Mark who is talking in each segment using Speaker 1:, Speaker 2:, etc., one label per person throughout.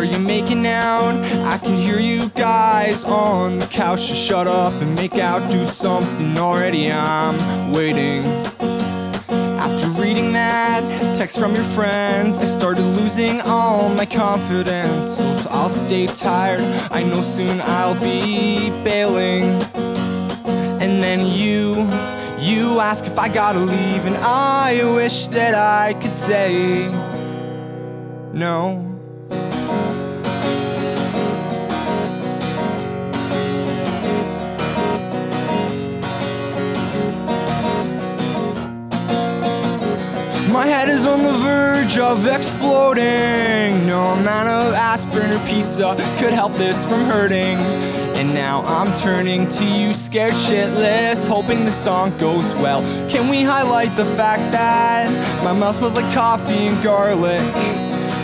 Speaker 1: are you making out? I can hear you guys on the couch. Just shut up and make out, do something already. I'm waiting. After reading that text from your friends, I started losing all my confidence. So I'll stay tired. I know soon I'll be bailing. And then you, you ask if I gotta leave, and I wish that I could say no. My head is on the verge of exploding. No amount of aspirin or pizza could help this from hurting. And now I'm turning to you, scared shitless, hoping the song goes well. Can we highlight the fact that my mouth smells like coffee and garlic?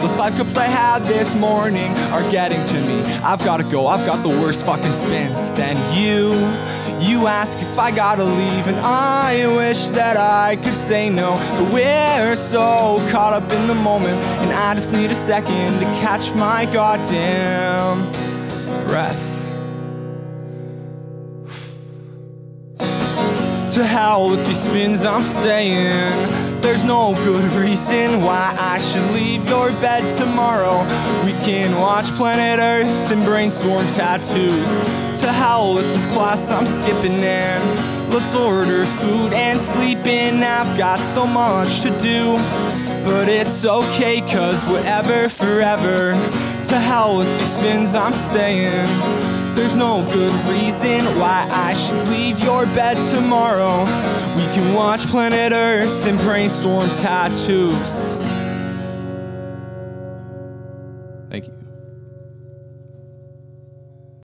Speaker 1: Those five cups I had this morning are getting to me. I've gotta go, I've got the worst fucking spins. than you, you ask if I gotta leave, and I wish that I could say no. But we're so caught up in the moment, and I just need a second to catch my goddamn breath. To hell with these spins I'm saying. There's no good reason why I should leave your bed tomorrow. We can watch planet Earth and brainstorm tattoos. To hell with this class I'm skipping in. Let's order food and sleep in. I've got so much to do. But it's okay, cause whatever, forever. To hell with these spins I'm saying. There's no good reason why I should leave your bed tomorrow. We can watch planet Earth and brainstorm tattoos. Thank you.